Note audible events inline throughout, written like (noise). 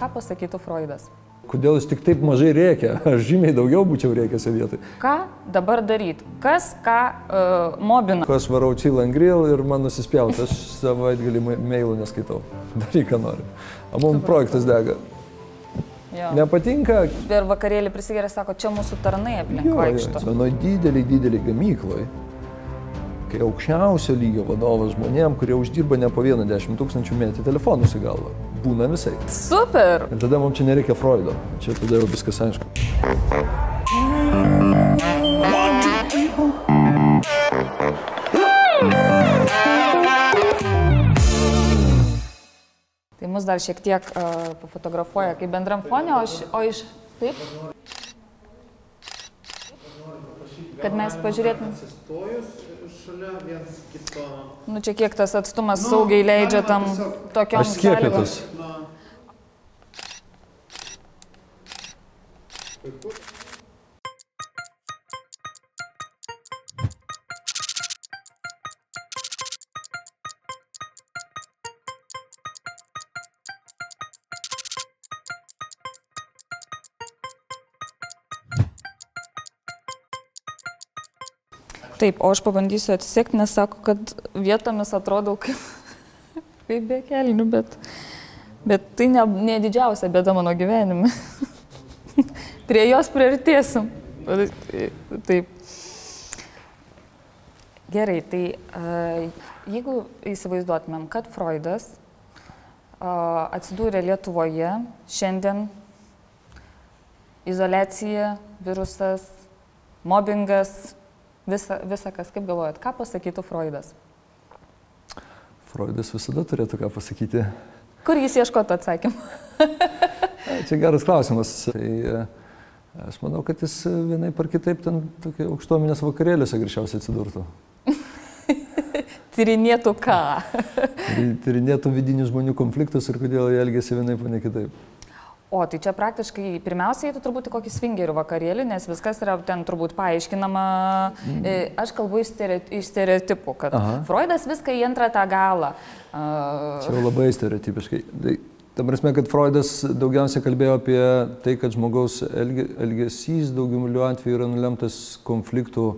ką pasakytų Freudas? Kodėl jis tik taip mažai reikia? (laughs) Aš žymiai daugiau būčiau reikęs vietoj. Ką dabar daryti? Kas ką uh, mobina? Aš varau Chill and Grill ir man nusispjauti, aš (laughs) savaitgalį ma- mailų neskaitau. (laughs) Daryk, ką nori. O mums projektas dega. Jo. Nepatinka? Ir vakarėlį prisigeria, sako, čia mūsų tarnai aplink vaikšto. Vienoje didelį, didelį gamykloj, kai aukščiausio lygio vadovas žmonėm, kurie uždirba ne po vieną dešimt tūkstančių mėtį telefonus į galvą. Būna visai. Super! Ir tada mums čia nereikia Freudo. Čia tada jau viskas aišku. Tai mus dar šiek tiek uh, pafotografuoja kaip bendram fone, o iš, o iš taip. Kad mes pažiūrėtume, Atsistojus šalia viens kito. nu čia kiek tas atstumas saugiai leidžia tam tokiam Aš skiepytas. Na, Taip, o aš pabandysiu atsisekti, nes sako, kad vietomis atrodau kaip, (laughs) kaip be kelnių, bet, bet tai ne, ne didžiausia bėda mano gyvenime. (laughs) Prie jos priartėsim. Taip. Gerai, tai jeigu įsivaizduotumėm, kad Freudas atsidūrė Lietuvoje, šiandien izolacija, virusas, mobbingas, visa, visa kas, kaip galvojat, ką pasakytų Freudas? Freudas visada turėtų ką pasakyti. Kur jis ieškotų atsakymą? (laughs) Čia geras klausimas. Tai e, aš manau, kad jis e, vienai par kitaip ten aukštuomenės vakarėliuose greičiausiai atsidurtų. (laughs) Tyrinėtų ką? Tyrinėtų vidinius žmonių konfliktus ir kodėl jie elgėsi vienaip, o ne kitaip. O, tai čia praktiškai pirmiausia eitų turbūt kokį svingerių vakarėlį, nes viskas yra ten turbūt paaiškinama. Mm. Aš kalbu iš stere- iš stereotipų, kad Aha. Freudas viską į antrą tą galą. Čia jau labai stereotipiškai. Tai, ta prasme, kad Freudas daugiausiai kalbėjo apie tai, kad žmogaus elge, elgesys daugumiliu atveju yra nulemtas konfliktų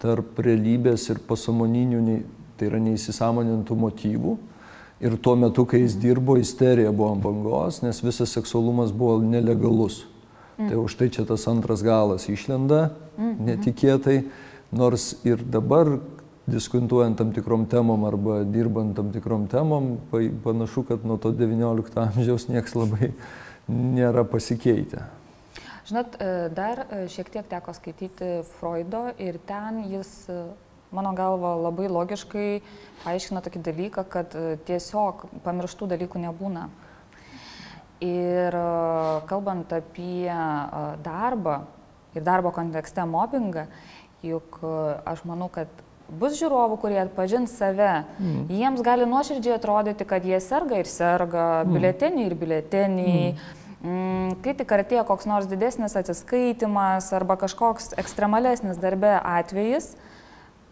tarp realybės ir pasamoninių, tai yra neįsisamonintų motyvų. Ir tuo metu, kai jis dirbo, isterija buvo ant bangos, nes visas seksualumas buvo nelegalus. Mm. Tai už tai čia tas antras galas išlenda mm. netikėtai, nors ir dabar diskutuojant tam tikrom temom arba dirbant tam tikrom temom, pa- panašu, kad nuo to XIX amžiaus niekas labai nėra pasikeitę. Žinot, e, dar e, šiek tiek teko skaityti Freudo ir ten jis, e, mano galva, labai logiškai aiškina tokį dalyką, kad e, tiesiog pamirštų dalykų nebūna. Ir e, kalbant apie e, darbą ir darbo kontekste mobbingą, juk aš manau, kad bus žiūrovų, kurie atpažins save. Mm. Jiems gali nuoširdžiai atrodyti, kad jie serga ir serga, bileteniai ir bileteniai. Mm, kai tik artėja koks nors didesnis atsiskaitimas arba kažkoks ekstremalesnis darbe atvejis,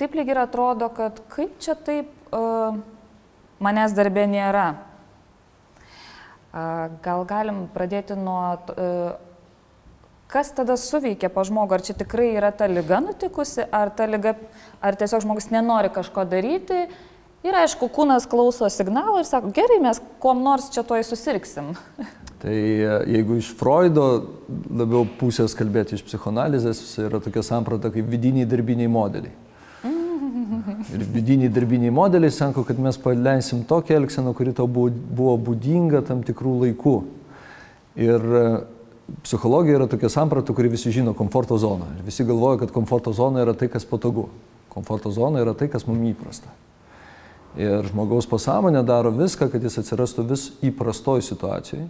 taip lyg ir atrodo, kad kaip čia taip uh, manęs darbė nėra. Uh, gal galim pradėti nuo, uh, kas tada suveikia pa žmogų, ar čia tikrai yra ta lyga nutikusi, ar, ta lyga, ar tiesiog žmogus nenori kažko daryti. Ir aišku, kūnas klauso signalą ir sako, gerai, mes kuom nors čia toj susirgsim. (laughs) Tai jeigu iš Freudo labiau pusės kalbėti iš psichoanalizės, yra tokia samprata kaip vidiniai darbiniai modeliai. Ir vidiniai darbiniai modeliai sako, kad mes paleisim tokią elgseną, kuri tau buvo, buvo būdinga tam tikrų laikų. Ir e, psichologija yra tokia samprata, kuri visi žino komforto zoną. Ir visi galvoja, kad komforto zona yra tai, kas patogu. Komforto zona yra tai, kas mums įprasta. Ir žmogaus pasąmonė daro viską, kad jis atsirastų vis įprastoj situacijai.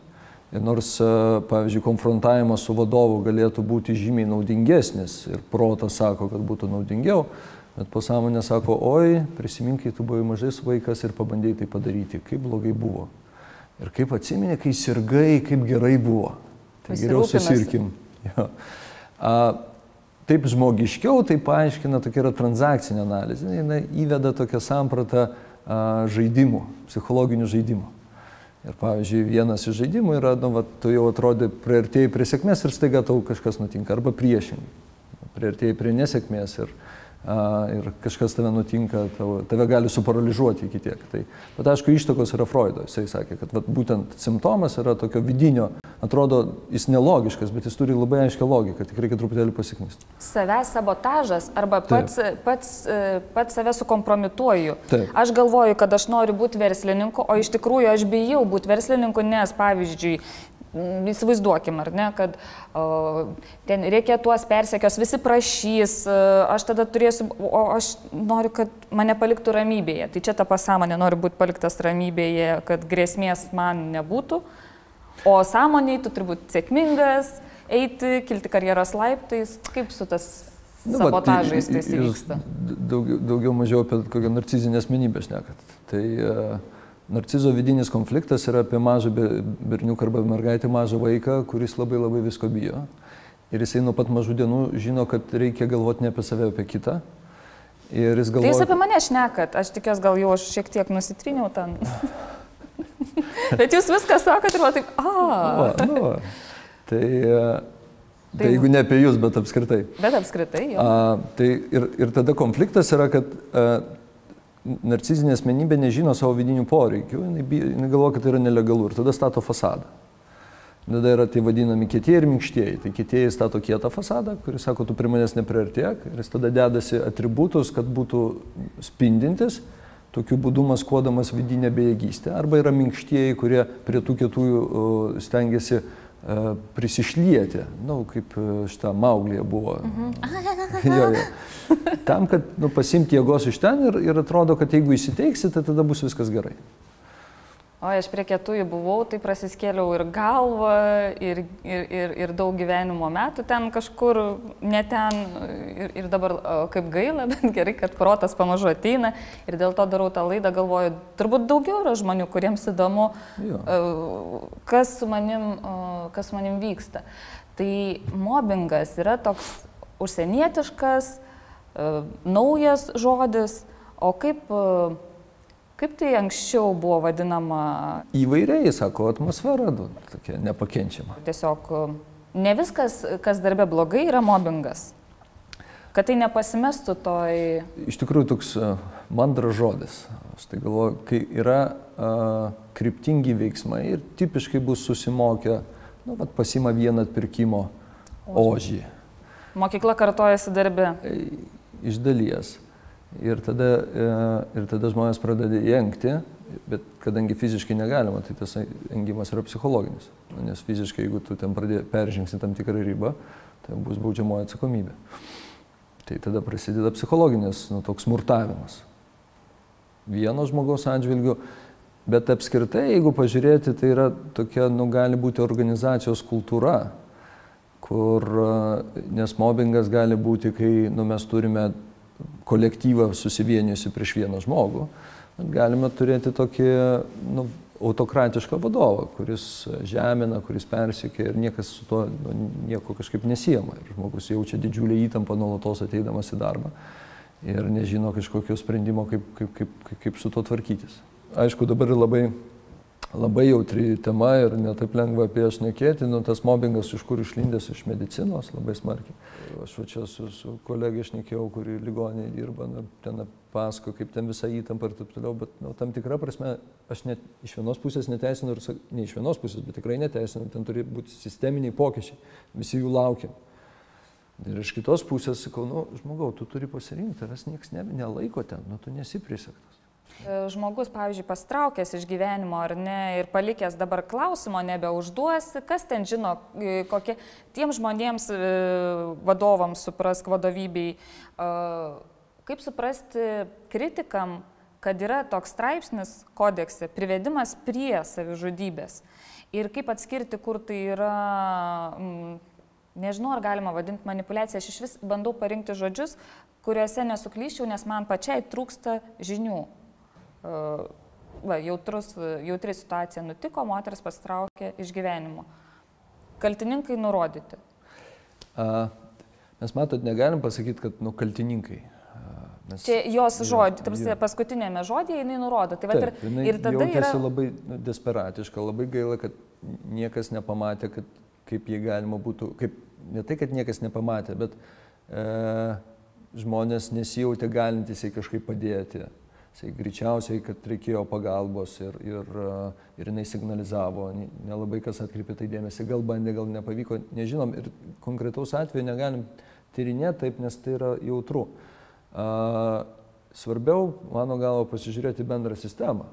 Ir nors, e, pavyzdžiui, konfrontavimas su vadovu galėtų būti žymiai naudingesnis ir protas sako, kad būtų naudingiau, bet pasąmonė sako, oi, prisimink, kai tu buvai mažais vaikas ir pabandėjai tai padaryti, kaip blogai buvo. Ir kaip atsimeni, kai sirgai, kaip gerai buvo. Tai geriau susirkim. Jo. A, taip žmogiškiau, tai paaiškina tokia yra transakcinė analizė. Jis įveda tokią sampratą a, žaidimų, psichologinių žaidimų. Ir pavyzdžiui, vienas iš žaidimų yra, nu, va, tu jau atrodai, priartėjai prie sėkmės ir staiga tau kažkas nutinka, arba priešingai. Priartėjai prie nesėkmės ir ir kažkas tave nutinka, tave, gali suparaližuoti iki tiek. Tai, bet aišku, ištakos yra Freudo. Jisai sakė, kad vat, būtent simptomas yra tokio vidinio, atrodo, jis nelogiškas, bet jis turi labai aiškę logiką, tik reikia truputėlį pasiknisti. Savęs sabotažas arba pats, Taip. pats, e, pats save sukompromituoju. Taip. Aš galvoju, kad aš noriu būti verslininku, o iš tikrųjų aš bijau būti verslininku, nes, pavyzdžiui, įsivaizduokim, ar ne, kad o, ten reikia tuos persekios, visi prašys, e, aš tada turėsiu, o aš noriu, kad mane paliktų ramybėje. Tai čia ta pasąmonė nori būti paliktas ramybėje, kad grėsmės man nebūtų, o sąmoniai tu turi būti sėkmingas, eiti, kilti karjeros laiptais, kaip su tas nu, sabotažais tai įvyksta. Daugiau, daugiau mažiau apie kokią narcizinę asmenybę šnekat. Tai uh, Narcizo vidinis konfliktas yra apie mažą berniuką arba mergaitę, mažą vaiką, kuris labai labai visko bijo. Ir jisai nuo pat mažų dienų žino, kad reikia galvoti ne apie save, apie kitą. Ir jis galvoja... Tai jūs apie mane šnekat, aš tikiuosi gal jau aš šiek tiek nusitriniau ten. (laughs) Bet jūs viską sakot ir va taip, a. Va, nu, va. Tai, tai, tai jeigu ne apie jūs, bet apskritai. Bet apskritai, jau. A, tai ir, ir tada konfliktas yra, kad a, narcizinė asmenybė nežino savo vidinių poreikių, jinai, galvoja, kad tai yra nelegalu ir tada stato fasadą. Tada yra tai vadinami kietieji ir minkštieji. Tai kietieji stato kietą fasadą, kuris sako, tu prie manęs nepriartėk ir jis tada dedasi atributus, kad būtų spindintis, tokiu būdu maskuodamas vidinę bejėgystę. Arba yra minkštieji, kurie prie tų kietųjų stengiasi prisišlieti, na, nu, kaip e, šitą mauglį buvo. Mhm. (laughs) jo, jo. (laughs) Tam, kad nu, pasimti jėgos iš ten ir, ir atrodo, kad jeigu įsiteiksite, tai tada bus viskas gerai. O aš prie kietųjų buvau, tai prasiskėliau ir galvą, ir, ir, ir, ir daug gyvenimo metų ten kažkur, ne ten, ir, ir dabar kaip gaila, (laughs) bet gerai, kad protas pamažu ateina ir dėl to darau tą laidą, galvoju, turbūt daugiau yra žmonių, kuriems įdomu, jo. kas su, manim, kas su manim vyksta. Tai mobbingas yra toks užsienietiškas, naujas žodis, o kaip Kaip tai anksčiau buvo vadinama? Įvairiai, sako, atmosfera nu, tokia nepakenčiama. Tiesiog ne viskas, kas darbė blogai, yra mobbingas. Kad tai nepasimestų toj... Iš tikrųjų, toks uh, mandras žodis. Aš tai galvoju, kai yra uh, kryptingi veiksmai ir tipiškai bus susimokę, nu, vat, pasima vieną atpirkimo ožį. Mokykla kartojasi darbė. Iš dalies. Ir tada, e, ir tada žmonės pradeda jengti, bet kadangi fiziškai negalima, tai tas engimas yra psichologinis. Nes fiziškai, jeigu tu ten pradė, peržengsi tam tikrą ribą, tai bus baudžiamoji atsakomybė. Tai tada prasideda psichologinis, nu, toks smurtavimas. Vieno žmogaus atžvilgiu, bet apskritai, jeigu pažiūrėti, tai yra tokia, nu, gali būti organizacijos kultūra, kur, nes mobbingas gali būti, kai nu, mes turime kolektyvą susivienijusi prieš vieną žmogų, galime turėti tokį nu, autokratišką vadovą, kuris žemina, kuris persikė ir niekas su to nu, nieko kažkaip nesijama. Ir žmogus jaučia didžiulį įtampą nuolatos ateidamas į darbą ir nežino kažkokio sprendimo, kaip, kaip, kaip, kaip su to tvarkytis. Aišku, dabar labai labai jautri tema ir netaip lengva apie ją šnekėti, nu, tas mobbingas iš kur išlindęs iš medicinos labai smarkiai. Aš va čia su, su kolegė šnekėjau, kuri ligonėje dirba, nu, ten pasako, kaip ten visa įtampa ir taip toliau, bet nu, tam tikrą prasme aš net iš vienos pusės neteisinu ir ne iš vienos pusės, bet tikrai neteisinu, ten turi būti sisteminiai pokyčiai, visi jų laukia. Ir iš kitos pusės sakau, nu, žmogau, tu turi pasirinkti, tavęs niekas ne, nelaiko ten, nu, tu nesi prisektas. E, žmogus, pavyzdžiui, pastraukęs iš gyvenimo ar ne ir palikęs dabar klausimo nebeužduosi, kas ten žino, e, kokie tiem žmonėms, e, vadovams, suprask vadovybei, kaip suprasti kritikam, kad yra toks straipsnis kodekse, privedimas prie savižudybės. Ir kaip atskirti, kur tai yra, mm, nežinau, ar galima vadinti manipulacija, aš iš vis bandau parinkti žodžius, kuriuose nesuklyščiau, nes man pačiai trūksta žinių va, jautrus, jautri situacija nutiko, moteris pastraukė iš gyvenimo. Kaltininkai nurodyti. A, mes matot, negalim pasakyti, kad nu, kaltininkai. Nes, Čia jos jo, žodžiai, tarsi jo. paskutinėme žodėje jinai nurodo. Tai Taip, ir, ir tada yra... labai nu, desperatiška, labai gaila, kad niekas nepamatė, kad, kaip jį galima būtų, kaip, ne tai, kad niekas nepamatė, bet e, žmonės nesijautė galintys jai kažkaip padėti. Jisai greičiausiai, kad reikėjo pagalbos ir, ir, e, ir jinai signalizavo, ne- nelabai kas atkreipė tai dėmesį, gal bandė, gal nepavyko, nežinom ir konkretaus atveju negalim tyrinėti taip, nes tai yra jautru. A, svarbiau, mano galvo, pasižiūrėti bendrą sistemą.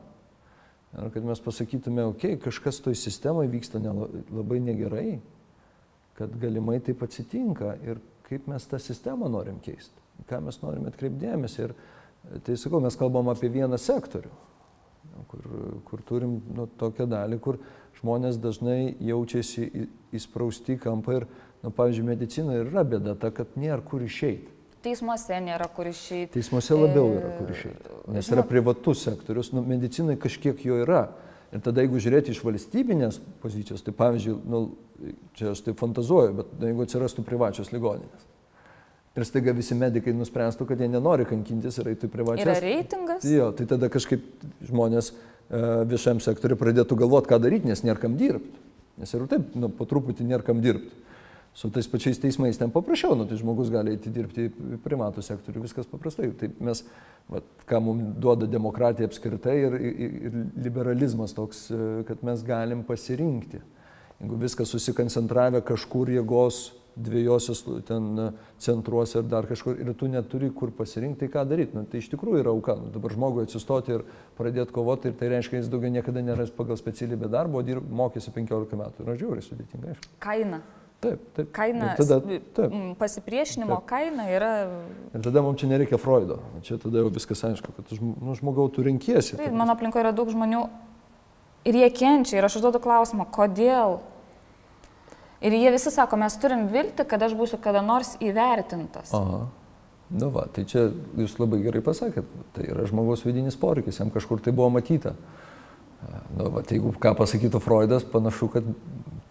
Ir kad mes pasakytume, okei, okay, kažkas toj sistemoje vyksta nela- labai negerai, kad galimai taip atsitinka ir kaip mes tą sistemą norim keisti, ką mes norim atkreipdėmėsi. Ir e, tai sakau, mes kalbam apie vieną sektorių, kur, kur turim nu, tokią dalį, kur žmonės dažnai jaučiasi įsprausti į kampą ir, nu, pavyzdžiui, medicinoje yra bėda ta, kad nėra kur išeiti. Teismuose nėra kur išeiti. Teismuose labiau yra kur išeiti, nes yra privatus sektorius, nu, medicinai kažkiek jo yra. Ir tada jeigu žiūrėti iš valstybinės pozicijos, tai pavyzdžiui, nu, čia aš taip fantazuoju, bet nu, jeigu atsirastų privačios ligoninės. Ir staiga visi medikai nuspręstų, kad jie nenori kankintis ir eitų į privačias. Yra reitingas. Jo, tai tada kažkaip žmonės e, viešam sektoriu pradėtų galvoti, ką daryti, nes nėra kam dirbti. Nes ir taip, nu, po truputį nėra kam dirbti. Su tais pačiais teismais ten paprasčiau, nu, tai žmogus gali eiti dirbti į privatų sektorių, viskas paprastai. Tai mes, vat, ką mums duoda demokratija apskritai ir, ir, ir liberalizmas toks, e, kad mes galim pasirinkti. Jeigu viskas susikoncentravę kažkur jėgos dviejosios ten e, centruose ar dar kažkur ir tu neturi kur pasirinkti, ką daryti. Nu, tai iš tikrųjų yra auka. Nu, dabar žmogui atsistoti ir pradėti kovoti ir tai reiškia, jis daugiau niekada neras pagal specialybę darbo, dirb, mokėsi 15 metų. Yra žiauriai sudėtinga, aišku. Kaina. Taip, taip. Kaina, Ir tada, taip. pasipriešinimo Taip. kaina yra... Ir tada mums čia nereikia Freudo. Čia tada jau viskas aišku, kad nu, žmogau tu renkiesi. Tai mano aplinkoje yra daug žmonių ir jie kenčia ir aš užduodu klausimą, kodėl. Ir jie visi sako, mes turim vilti, kad aš būsiu kada nors įvertintas. Aha. Nu va, tai čia jūs labai gerai pasakėt. Tai yra žmogaus vidinis poreikis, jam kažkur tai buvo matyta. Nu, va, tai jeigu ką pasakytų Freudas, panašu, kad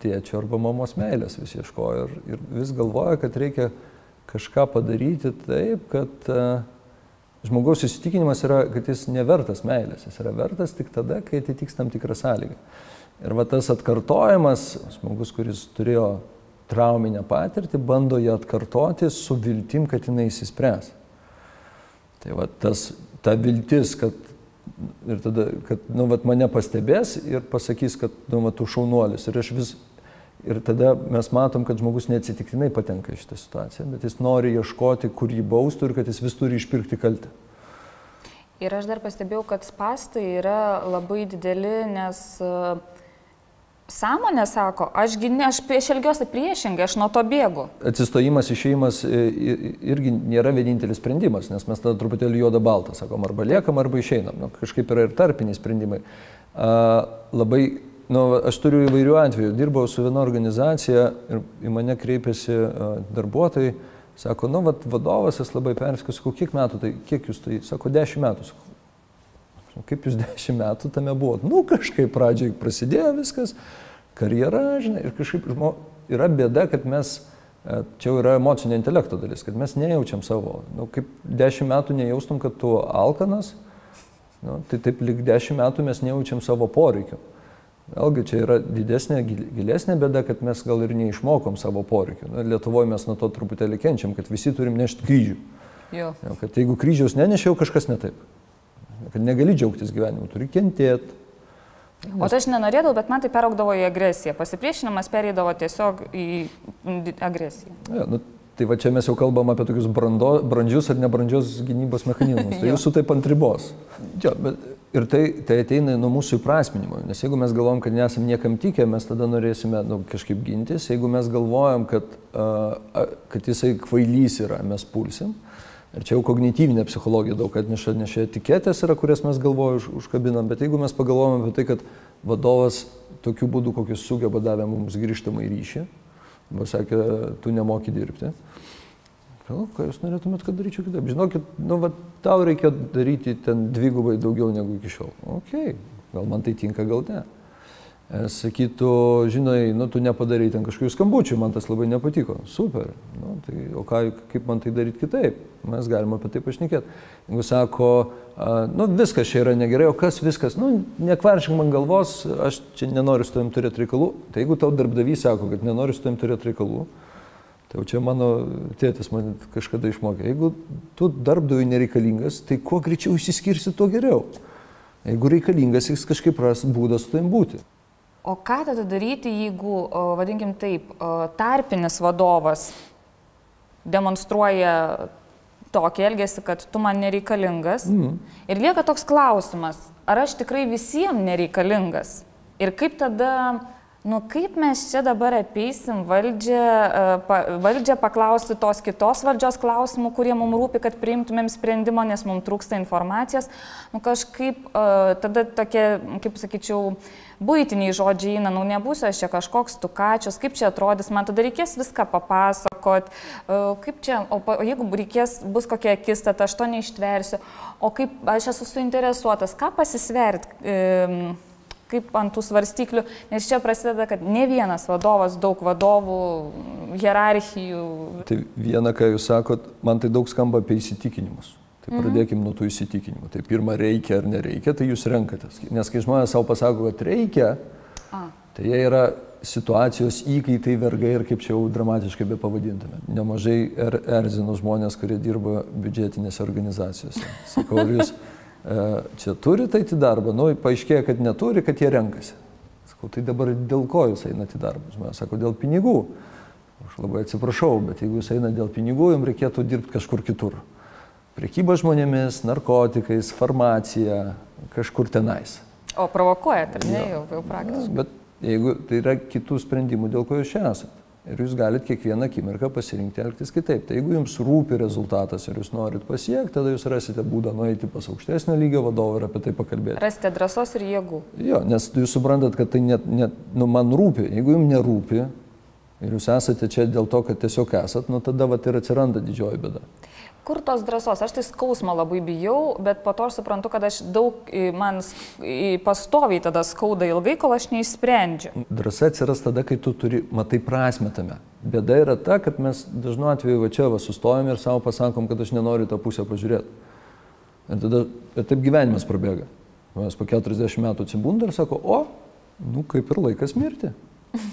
tėčio arba mamos meilės vis ieškojo ir, ir vis galvoja, kad reikia kažką padaryti taip, kad uh, žmogaus įsitikinimas yra, kad jis nevertas meilės, jis yra vertas tik tada, kai atitiks tam tikrą sąlygą. Ir va tas atkartojimas, žmogus, kuris turėjo trauminę patirtį, bando ją atkartoti su viltim, kad jinai įsispręs. Tai va tas, ta viltis, kad, ir tada, kad nu, vat, mane pastebės ir pasakys, kad nu, vat, tu šaunuolis. Ir, vis, ir tada mes matom, kad žmogus neatsitiktinai patenka į šitą situaciją, bet jis nori ieškoti, kur jį baustų ir kad jis vis turi išpirkti kaltę. Ir aš dar pastebėjau, kad spastai yra labai dideli, nes uh, sąmonė sako, aš, ne, aš, aš elgiuosi priešingai, aš nuo to bėgu. Atsistojimas, išėjimas e, irgi nėra vienintelis sprendimas, nes mes tada truputėlį juoda baltą sakom, arba liekam, arba išeinam. Nu, kažkaip yra ir tarpiniai sprendimai. A, labai, nu, aš turiu įvairių atvejų. Dirbau su viena organizacija ir į mane kreipėsi darbuotojai, sako, nu, vat, vadovas, jis labai perskės, sakau, kiek metų, tai kiek jūs tai, sako, dešimt metų. Sakau, "Nu, kaip jūs dešimt metų tame buvot? Nu, kažkaip pradžiai prasidėjo viskas, karjera, žinai, ir kažkaip žmo, yra bėda, kad mes, e, čia jau yra emocinio intelekto dalis, kad mes nejaučiam savo. Nu, kaip dešimt metų nejaustum, kad tu alkanas, nu, tai taip lik dešimt metų mes nejaučiam savo poreikių. Vėlgi čia yra didesnė, gil- gilesnė bėda, kad mes gal ir neišmokom savo poreikių. Na, Lietuvoje mes nuo to truputėlį kenčiam, kad visi turim nešti kryžių. Jo. Jo, kad jeigu kryžiaus nenešiau, kažkas ne taip. Kad negali džiaugtis gyvenimu, turi kentėti. O aš nenorėdavau, bet man tai peraugdavo į agresiją. Pasipriešinimas pereidavo tiesiog į agresiją. Ja, nu, tai va čia mes jau kalbam apie tokius brando, brandžius ar nebrandžius gynybos mechanizmus. (laughs) Tai jūsų taip ant ribos. Jo, bet, ir tai, tai ateina nuo mūsų įprasminimo. Nes jeigu mes galvojam, kad nesam niekam tikę, mes tada norėsime nu, kažkaip gintis. Jeigu mes galvojam, kad, uh, kad jisai kvailys yra, mes pulsim. Ir čia jau kognityvinė psichologija daug atneša, nes čia etiketės yra, kurias mes galvojame už, užkabinam, bet jeigu mes pagalvojame apie tai, kad vadovas tokiu būdu, kokius sugeba davė mums grįžtamą į ryšį, arba sakė, tu nemoki dirbti, Gal, ką jūs norėtumėt, kad daryčiau kitaip? Žinokit, nu, va, tau reikia daryti ten dvigubai daugiau negu iki šiol. Ok, gal man tai tinka, gal ne. E, sakytų, žinai, nu tu nepadarai ten kažkokių skambučių, man tas labai nepatiko. Super. Nu, tai, o ką, kaip man tai daryti kitaip? Mes galime apie tai pašnekėti. Jeigu sako, nu viskas čia yra negerai, o kas viskas, nu nekvaršink man galvos, aš čia nenoriu su tavim turėti reikalų. Tai jeigu tau darbdavys sako, kad nenori su tavim turėti reikalų, tai jau čia mano tėtis man kažkada išmokė. Jeigu tu darbdaviui nereikalingas, tai kuo greičiau išsiskirsi, tuo geriau. Jeigu reikalingas, jis kažkaip ras būdą su tavim būti. O ką tada daryti, jeigu, vadinkim taip, tarpinis vadovas demonstruoja tokį elgesį, kad tu man nereikalingas. Mm. Ir lieka toks klausimas, ar aš tikrai visiems nereikalingas? Ir kaip tada Nu kaip mes čia dabar apeisim valdžią, e, valdžią paklausti tos kitos valdžios klausimų, kurie mums rūpi, kad priimtumėm sprendimo, nes mums trūksta informacijos. Nu kažkaip uh, tada tokie, kaip sakyčiau, būtiniai žodžiai eina, nu nebūsiu aš čia kažkoks tukačius, kaip čia atrodys, man tada reikės viską papasakot, uh, kaip čia, o, jeigu reikės, bus kokia akistata, aš to neištversiu, o kaip aš esu suinteresuotas, ką pasisvert. Uh, kaip ant tų svarstyklių, nes čia prasideda, kad ne vienas vadovas, daug vadovų, hierarchijų. Tai viena, ką jūs sakot, man tai daug skamba apie įsitikinimus. Tai mhm. pradėkime nuo tų įsitikinimų. Tai pirmą reikia ar nereikia, tai jūs renkatės. Nes kai žmonės savo pasako, kad reikia, A. tai jie yra situacijos įkaitai, vergai ir kaip čia jau dramatiškai be pavadintume. Nemažai er, erzino žmonės, kurie dirba biudžetinėse organizacijose. Sakau, jūs (laughs) čia turi tai į darbą, nu, paaiškėja, kad neturi, kad jie renkasi. Sakau, tai dabar dėl ko jūs einate į darbą? Žmonės sako, dėl pinigų. Aš labai atsiprašau, bet jeigu jūs einate dėl pinigų, jums reikėtų dirbti kažkur kitur. Prekyba žmonėmis, narkotikais, farmacija, kažkur tenais. O provokuojat, ar ne, jau, jau praktiškai? Bet jeigu tai yra kitų sprendimų, dėl ko jūs čia esate. Ir jūs galite kiekvieną akimirką pasirinkti elgtis kitaip. Tai jeigu jums rūpi rezultatas ir jūs norit pasiekti, tada jūs rasite būdą nueiti pas aukštesnio lygio vadovą ir apie tai pakalbėti. Rasite drąsos ir jėgų. Jo, nes jūs suprantat, kad tai net, net nu, man rūpi. Jeigu jums nerūpi ir jūs esate čia dėl to, kad tiesiog esat, nu tada vat ir atsiranda didžioji bėda kur tos drąsos? Aš tai skausmo labai bijau, bet po to aš suprantu, kad aš daug, man pastoviai tada skauda ilgai, kol aš neišsprendžiu. Drąsa atsiras tada, kai tu turi, matai prasme tame. Bėda yra ta, kad mes dažnu atveju va čia va sustojom ir savo pasakom, kad aš nenoriu tą pusę pažiūrėti. Ir tada ir taip gyvenimas prabėga. Mes po 40 metų atsibunda ir sako, o, nu kaip ir laikas mirti. (laughs)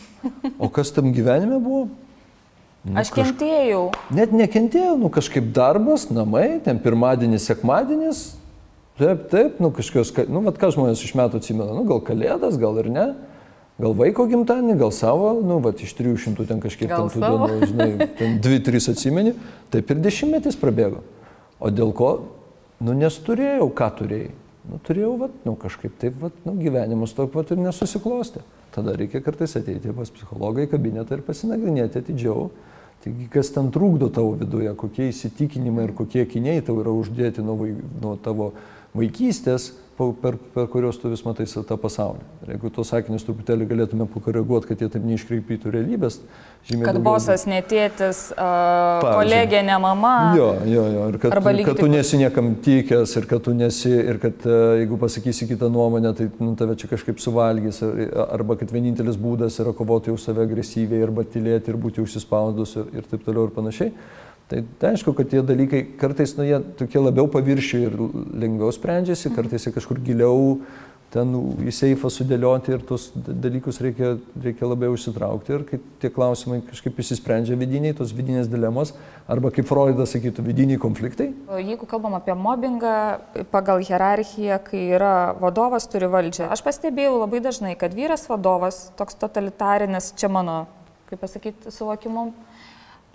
O kas tam gyvenime buvo? Nu, Aš kaž... kentėjau. Net nekentėjau, nu kažkaip darbas, namai, ten pirmadienis, sekmadienis. Taip, taip, nu kažkokios, nu, vat ką žmonės iš metų atsimena, nu gal kalėdas, gal ir ne. Gal vaiko gimtadienį, gal savo, nu, va, iš 300 ten kažkiek gal ten tų dienų, žinai, ten (laughs) 2-3 atsimeni, taip ir dešimtmetis prabėgo. O dėl ko? Nu, nes turėjau, ką turėjai. Nu, turėjau, va, nu, kažkaip taip, va, nu, gyvenimus tokia pat ir nesusiklostė. Tada reikia kartais ateiti pas psichologą į kabinetą ir pasinagrinėti atidžiau, Taigi, kas ten trukdo tavo viduje, kokie įsitikinimai ir kokie akiniai tau yra uždėti nuo, nuo tavo vaikystės, per, per kurios tu vis matai tą pasaulį. Ir jeigu tos sakinius truputėlį galėtume pakoreguoti, kad jie taip neiškreipytų realybės. Kad bosas netėtis, uh, kolegė, ne mama. Jo, jo, jo. Ir kad, kad tu nesi niekam tikęs ir kad tu nesi, ir kad uh, jeigu pasakysi kitą nuomonę, tai nu, tave čia kažkaip suvalgys, arba kad vienintelis būdas yra kovoti už save agresyviai, arba tylėti ir būti užsispaudus ir, ir taip toliau ir panašiai. Tai, tai aišku, kad tie dalykai kartais, nu, jie tokie labiau paviršių ir lengviau sprendžiasi, kartais jie kažkur giliau ten į seifą sudėlioti ir tuos dalykus reikia, reikia labiau užsitraukti ir kai tie klausimai kažkaip įsisprendžia vidiniai, tos vidinės dilemos, arba kaip Freudas sakytų, vidiniai konfliktai. Jeigu kalbam apie mobbingą pagal hierarchiją, kai yra vadovas turi valdžią, aš pastebėjau labai dažnai, kad vyras vadovas, toks totalitarinis, čia mano, kaip pasakyti, suvokimu,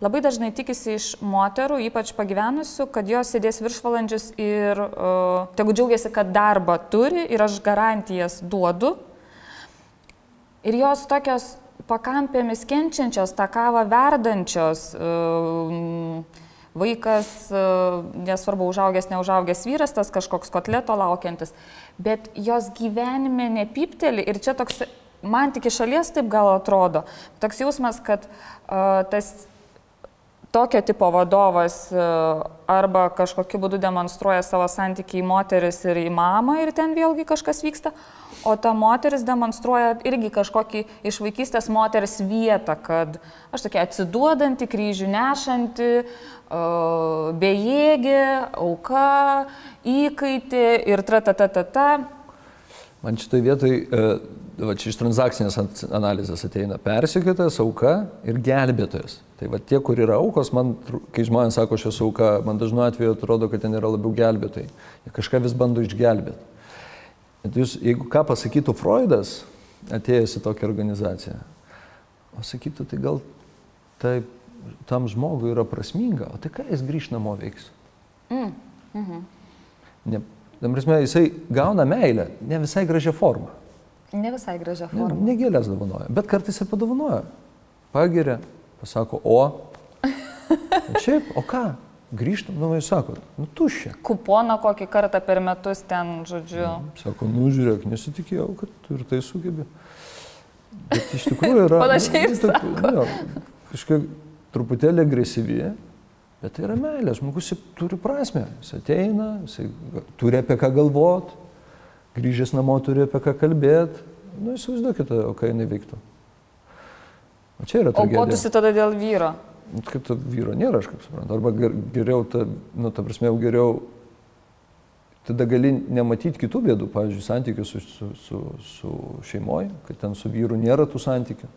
labai dažnai tikisi iš moterų, ypač pagyvenusių, kad jos sėdės viršvalandžius ir uh, tegu džiaugiasi, kad darbą turi ir aš garantijas duodu. Ir jos tokios pakampėmis kenčiančios, tą kavą verdančios, uh, vaikas, uh, nesvarbu, užaugęs, neužaugęs vyras, tas kažkoks kotleto laukiantis, bet jos gyvenime nepipteli ir čia toks, man tik iš šalies taip gal atrodo, toks jausmas, kad uh, tas tokio tipo vadovas e, arba kažkokiu būdu demonstruoja savo santykiai į moteris ir į mamą ir ten vėlgi kažkas vyksta, o ta moteris demonstruoja irgi kažkokį iš vaikystės moters vietą, kad aš tokia atsiduodanti, kryžių nešanti, e, bejėgė, auka, įkaitė ir tra ta ta ta ta. Man šitoje vietoje, va čia iš transakcinės analizės ateina persikėtas, auka ir gelbėtojas. Tai va tie, kur yra aukos, man, kai žmonės sako, aš esu auka, man dažnu atveju atrodo, kad ten yra labiau gelbėtojai. Jie kažką vis bando išgelbėti. Bet jūs, jeigu ką pasakytų Freudas, atėjęs į tokią organizaciją, o sakytų, tai gal tai tam žmogui yra prasminga, o tai ką jis grįž namo veiks? Mm. Mhm. Ne, tam prasme, jisai gauna meilę, ne visai gražią formą. Ne visai gražią formą. Ne, ne gėlės dovanoja, bet kartais ir padovanoja. Pagiria, pasako, o. (laughs) Šiaip, o ką? Grįžtam, nu, jis sako, nu, tuščia. Kuponą kokį kartą per metus ten, žodžiu. Mm, sako, nu, žiūrėk, nesitikėjau, kad tu ir tai sugebi. Bet iš tikrųjų yra... (laughs) Panašiai ir nu, sako. Jo, kažkaip truputėlį agresyvi, bet tai yra meilė, žmogus turi prasme. Jis ateina, jis turi apie ką galvot, grįžęs namo turi apie ką kalbėti. Nu, įsivaizduokite, o ką jinai veiktų. O čia yra tragedija. O ko tu si tada dėl vyro? Kaip to vyro nėra, aš kaip suprantu. Arba geriau, ta, nu, ta prasme, jau geriau, tada gali nematyti kitų bėdų, pavyzdžiui, santykių su, su, su, su šeimoje, kad ten su vyru nėra tų santykių.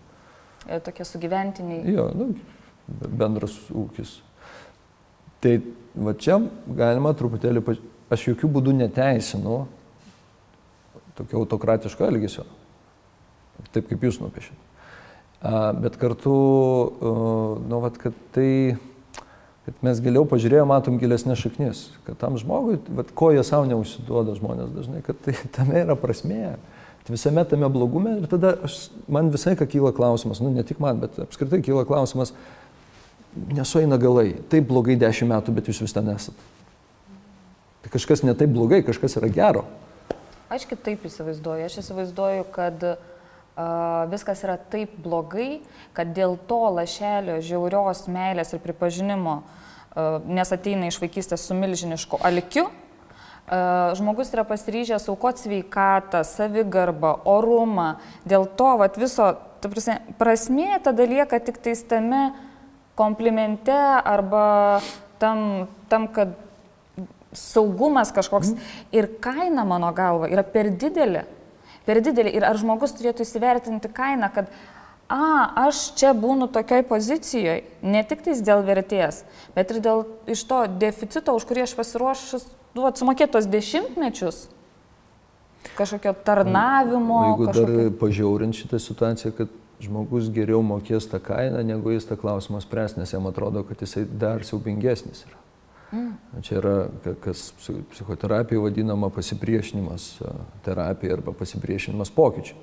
Ir tokie sugyventiniai. Jo, nu, bendras ūkis. Tai va čia galima truputėlį, aš jokių būdų neteisinu tokio autokratiško elgesio, taip kaip jūs nupiešėte. Bet kartu, nu, vat, kad tai, kad mes giliau pažiūrėjome, matom gilesnės šaknis, kad tam žmogui, vat, ko jie savo neužsiduoda žmonės dažnai, kad tai (laughs) tame yra prasmė, visame tame blogume ir tada aš, man visai ką kyla klausimas, nu ne tik man, bet apskritai kyla klausimas, nesueina galai, taip blogai dešimt metų, bet jūs vis ten esat. Tai kažkas ne taip blogai, kažkas yra gero. Aš kitaip įsivaizduoju, aš įsivaizduoju, kad uh, viskas yra taip blogai, kad dėl to lašelio žiaurios meilės ir pripažinimo, nes ateina iš vaikystės su milžinišku alkiu, žmogus yra pasiryžęs aukoti sveikatą, savigarbą, orumą. Dėl to vat, viso, ta prasme, prasmė tada lieka tik tais tame komplimente arba tam, tam kad saugumas kažkoks. Ir kaina, mano galva, yra per didelė per didelį ir ar žmogus turėtų įsivertinti kainą, kad a, aš čia būnu tokioj pozicijoje, ne tik tais dėl vertės, bet ir dėl iš to deficito, už kurį aš pasiruošus, nu, sumokėti tos dešimtmečius kažkokio tarnavimo. O jeigu kažkokio... dar pažiaurint šitą situaciją, kad žmogus geriau mokės tą kainą, negu jis tą klausimą spręs, nes jam atrodo, kad jisai dar siaubingesnis yra. Mm. Čia yra, kas psichoterapija vadinama pasipriešinimas terapijai arba pasipriešinimas pokyčiui.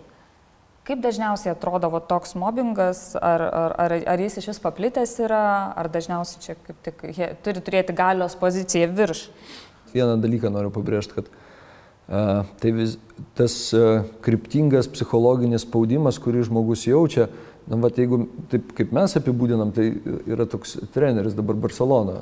Kaip dažniausiai atrodo va, toks mobbingas, ar, ar, ar, ar jis iš vis paplitęs yra, ar dažniausiai čia kaip tik he, turi turėti galios poziciją virš? Vieną dalyką noriu pabrėžti, kad a, tai vis, tas a, kryptingas psichologinis spaudimas, kurį žmogus jaučia, a, Na, va, jeigu taip kaip mes apibūdinam, tai yra toks treneris dabar Barcelona,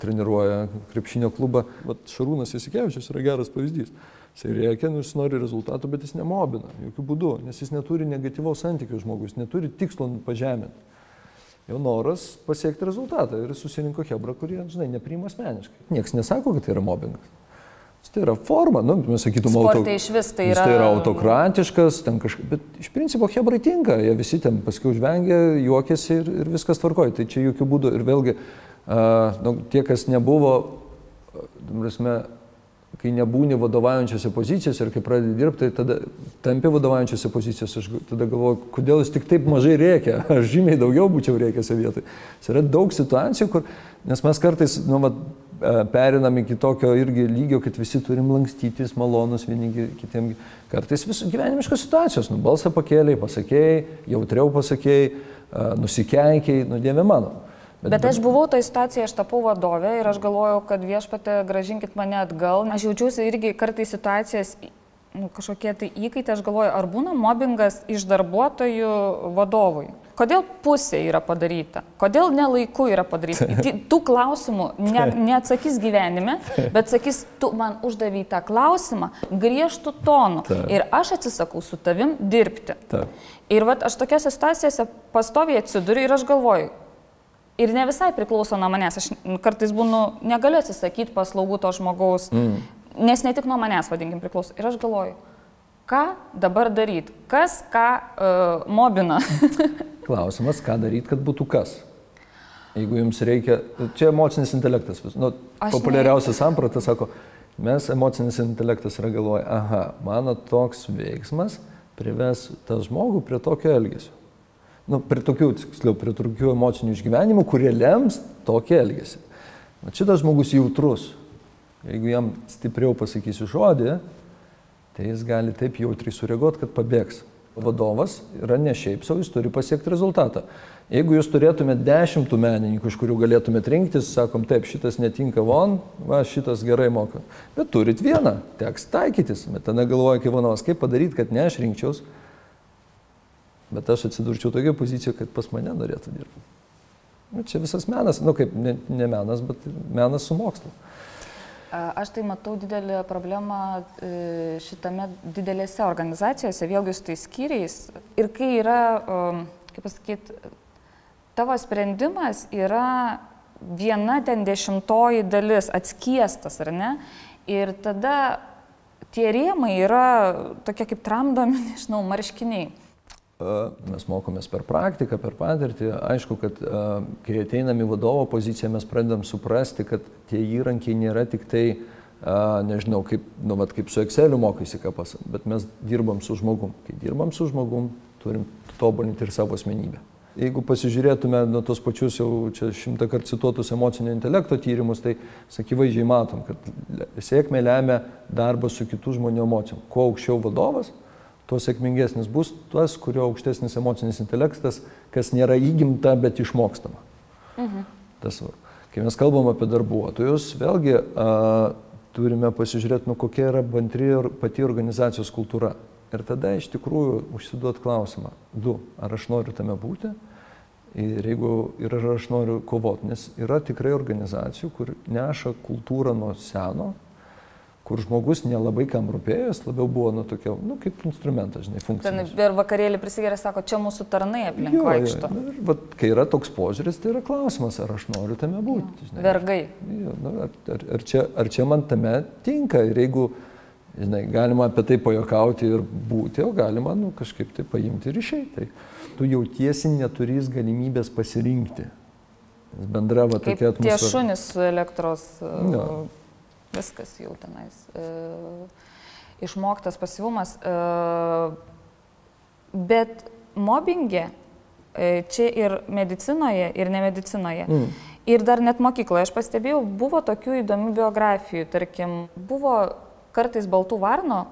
treniruoja krepšinio klubą. Vat Šarūnas Jasikevičius yra geras pavyzdys. Jis reikia, nu, jis nori rezultatų, bet jis nemobina, jokių būdų, nes jis neturi negatyvaus santykių žmogus, neturi tikslo pažeminti. Jo noras pasiekti rezultatą ir susirinko Hebra, kurie, žinai, nepriima asmeniškai. Niekas nesako, kad tai yra mobbingas. Tai yra forma, nu, mes sakytum, auto, iš vis tai yra... Tai yra autokratiškas, ten kažkaip, bet iš principo hebrai tinka, jie visi ten paskui užvengia, juokiasi ir, ir viskas tvarkoja. Tai čia jokių būdų ir vėlgi, nu, tie, kas nebuvo, prasme, kai nebūni vadovaujančiose pozicijose ir kai pradedi dirbti, tai tada tampi vadovaujančiose pozicijose, aš tada galvoju, kodėl jis tik taip mažai reikia, (laughs) aš žymiai daugiau būčiau reikęs vietoj. Yra daug situacijų, kur, nes mes kartais, nu, vat, E, perinam iki tokio irgi lygio, kad visi turim lankstytis, malonus vieni kitiem. Kartais vis gyvenimiškos situacijos, nu, balsą pakėliai, pasakėjai, jautriau pasakėjai, e, nusikeikiai, nu, dieve mano. Bet, bet aš buvau toje situacijoje, aš tapau vadovė ir aš galvojau, kad viešpatė gražinkit mane atgal. Aš jaučiausi irgi kartais situacijas, nu, kažkokie tai įkaitai, aš galvoju, ar būna mobbingas iš darbuotojų vadovui. kodėl pusė yra padaryta, kodėl nelaiku yra padaryta. (laughs) Tų klausimų ne, neatsakys gyvenime, bet sakys, tu man uždavai tą klausimą griežtų tonų Taip. ir aš atsisakau su tavim dirbti. Taip. Ir vat, aš tokiose situacijose pastoviai atsiduriu ir aš galvoju, ir ne visai priklauso nuo manęs, aš kartais būnu, negaliu atsisakyti paslaugų to žmogaus, mm. nes ne tik nuo manęs, vadinkim, priklauso. Ir aš galvoju, ką dabar daryti, kas ką uh, mobina. (laughs) Klausimas, ką daryti, kad būtų kas. Jeigu jums reikia, čia emocinis intelektas, nu, populiariausias samprata sako, mes emocinis intelektas yra galvoja, aha, mano toks veiksmas prives tą žmogų prie tokio elgesio. Nu, prie tokių, tiksliau, prie tokių emocinių išgyvenimų, kurie lems tokį elgesį. O šitas žmogus jautrus. Jeigu jam stipriau pasakysiu žodį, tai jis gali taip jautriai sureaguoti, kad pabėgs. Vadovas yra ne šiaip savo, jis turi pasiekti rezultatą. Jeigu jūs turėtumėte dešimtų menininkų, iš kurių galėtumėte rinktis, sakom, taip, šitas netinka von, va, šitas gerai moka. Bet turit vieną, teks taikytis. Bet tada galvoja, kaip vadovas, kaip padaryti, kad ne aš rinkčiaus, bet aš atsidurčiau tokioje pozicijoje, kad pas mane norėtų dirbti. Nu, čia visas menas, nu kaip ne, ne menas, bet menas su mokslu. Aš tai matau didelę problemą e, šitame didelėse organizacijose, vėlgi su tais skyriais. Ir kai yra, kaip pasakyti, tavo sprendimas yra viena ten dešimtoji dalis, atskiestas, ar ne? Ir tada tie rėmai yra tokie kaip tramdomi, (laughs) nežinau, marškiniai. Mes mokomės per praktiką, per patirtį. Aišku, kad kai ateinam į vadovo poziciją, mes pradedam suprasti, kad tie įrankiai nėra tik tai, nežinau, kaip, nu, vat, kaip su Exceliu mokaisi ką pasakyti, bet mes dirbam su žmogum. Kai dirbam su žmogum, turim tobulinti ir savo asmenybę. Jeigu pasižiūrėtume nuo tos pačius jau čia šimtą kartų cituotus emocinio intelekto tyrimus, tai akivaizdžiai matom, kad sėkmė lemia darbas su kitų žmonių emocijom. Kuo aukščiau vadovas, tuo sėkmingesnis bus tas, kurio aukštesnis emocinis intelektas, kas nėra įgimta, bet išmokstama. Mhm. Tas svarbu. Kai mes kalbam apie darbuotojus, vėlgi a, turime pasižiūrėti, nu, kokia yra bendri ir pati organizacijos kultūra. Ir tada iš tikrųjų užsiduot klausimą, du, ar aš noriu tame būti ir jeigu ir ar aš noriu kovoti, nes yra tikrai organizacijų, kur neša kultūrą nuo seno, kur žmogus nelabai kam rūpėjęs, labiau buvo, nu, tokia, nu, kaip instrumentas, žinai, Ten funkcija. per vakarėlį prisigeria, sako, čia mūsų tarnai aplink Jo, jo, vaikšto. nu, ir vat, kai yra toks požiūris, tai yra klausimas, ar aš noriu tame būti. žinai. Vergai. Jo, nu, ar, ar, ar, čia, ar čia man tame tinka ir jeigu, žinai, galima apie tai pajokauti ir būti, o galima nu, kažkaip tai paimti ir išeiti. Tai tu jautiesi neturys galimybės pasirinkti. Nes bendra va tokia tie atmosfera. šunys su elektros, Jo. Viskas jau tenais. e, Išmoktas pasivumas. e, Bet mobbingė e, čia ir medicinoje, ir nemedicinoje. Mm. Ir dar net mokykloje aš pastebėjau, buvo tokių įdomių biografijų. Tarkim, buvo kartais baltų varno,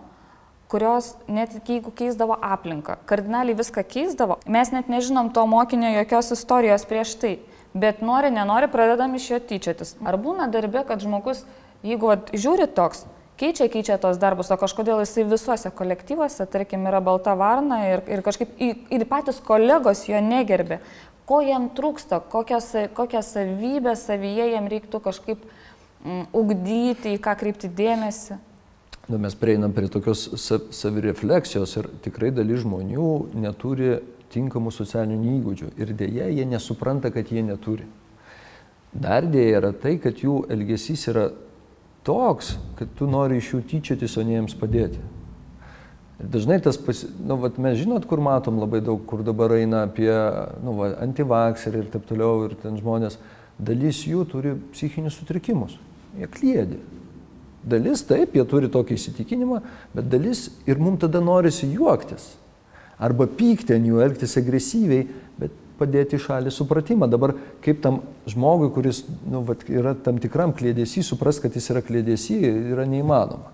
kurios net jeigu keisdavo aplinką, kardinaliai viską keisdavo, mes net nežinom to mokinio jokios istorijos prieš tai, bet nori, nenori, pradedam iš jo tyčiotis. Ar būna darbė, kad žmogus, jeigu vat, žiūri toks, keičia, keičia tos darbus, o kažkodėl jisai visuose kolektyvuose, tarkim, yra balta varna ir, ir kažkaip ir patys kolegos jo negerbė. Ko jam trūksta, kokias, kokias savybės savyje jam reiktų kažkaip mm, ugdyti, į ką kreipti dėmesį. Nu, mes prieinam prie tokios sa- savirefleksijos ir tikrai dalis žmonių neturi tinkamų socialinių įgūdžių ir dėja jie nesupranta, kad jie neturi. Dar dėja yra tai, kad jų elgesys yra toks, kad tu nori iš jų tyčiotis, o ne jiems padėti. Ir dažnai tas, pasi... nu, vat mes žinot, kur matom labai daug, kur dabar eina apie nu, va, antivakserių ir taip toliau, ir ten žmonės, dalis jų turi psichinius sutrikimus. Jie klėdi. Dalis taip, jie turi tokį įsitikinimą, bet dalis ir mums tada norisi juoktis. Arba pykti ant jų, elgtis agresyviai, bet padėti į šalį supratimą. Dabar kaip tam žmogui, kuris nu, vat, yra tam tikram klėdėsi, supras, kad jis yra klėdėsi, yra neįmanoma.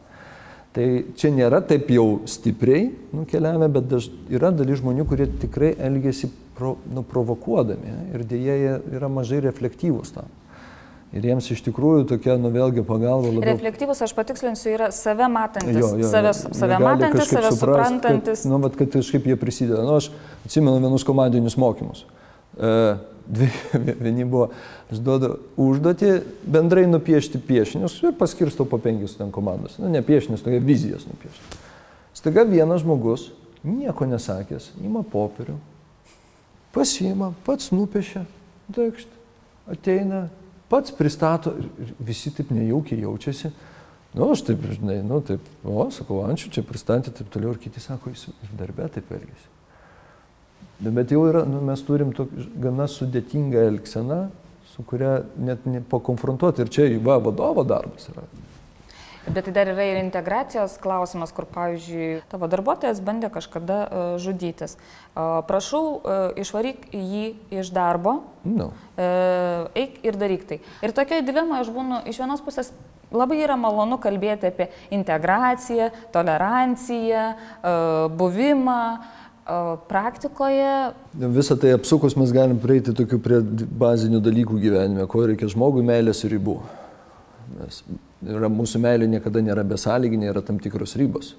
Tai čia nėra taip jau stipriai nukeliavę, bet daž, yra dalis žmonių, kurie tikrai elgesi pro, nu, provokuodami ir dėja yra mažai reflektyvūs tam. Ir jiems iš tikrųjų tokia, nu vėlgi pagalba labiau. Reflektyvus, aš patikslinsiu, yra save matantis, Jo, jo, save, save matantis, save suprast, suprantantis. Kad, nu, bet kad kažkaip jie prisideda. Nu, aš atsimenu vienus komandinius mokymus. E, dvi, (laughs) vieni buvo, aš duodu užduotį bendrai nupiešti piešinius ir paskirstau po penkis ten komandos. Nu, ne piešinius, tokia vizijas nupiešti. Staiga vienas žmogus, nieko nesakęs, ima popierių, pasiima, pats nupiešia, dakšt, ateina, pats pristato ir visi taip nejaukiai jaučiasi. Nu, aš taip, žinai, nu, taip, o, sakau, ančių čia pristatė, taip toliau, ir kiti sako, jis ir darbė taip elgesi. Nu, Bet jau yra, nu, mes turim tokį gana sudėtingą elgseną, su kuria net nepakonfrontuoti. Ir čia, va, vadovo darbas yra. Bet tai dar yra ir integracijos klausimas, kur, pavyzdžiui, tavo darbuotojas bandė kažkada uh, žudytis. Uh, prašau, uh, išvaryk jį iš darbo, Nu, uh, eik ir daryk tai. Ir tokioje dilemoje aš būnu iš vienos pusės labai yra malonu kalbėti apie integraciją, toleranciją, buvimą. Praktikoje Visą tai apsukus mes galim prieiti tokių prie bazinių dalykų gyvenime, ko reikia žmogui meilės ir ribų. Nes yra, mūsų meilė niekada nėra besąlyginė, yra tam tikros ribos.